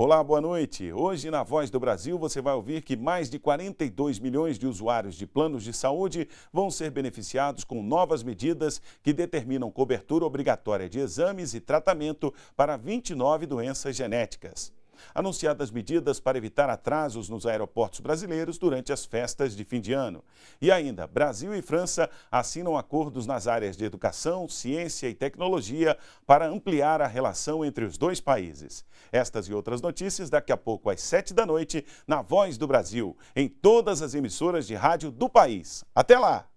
Olá, boa noite. Hoje na Voz do Brasil você vai ouvir que mais de 42 milhões de usuários de planos de saúde vão ser beneficiados com novas medidas que determinam cobertura obrigatória de exames e tratamento para 29 doenças genéticas anunciadas medidas para evitar atrasos nos aeroportos brasileiros durante as festas de fim de ano. E ainda, Brasil e França assinam acordos nas áreas de educação, ciência e tecnologia para ampliar a relação entre os dois países. Estas e outras notícias daqui a pouco às sete da noite na Voz do Brasil, em todas as emissoras de rádio do país. Até lá!